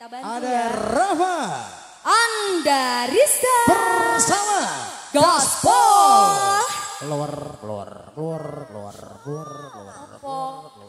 kita bantu Ada ya. Rafa Anda Rizka bersama Gospel. keluar keluar keluar keluar keluar keluar. keluar.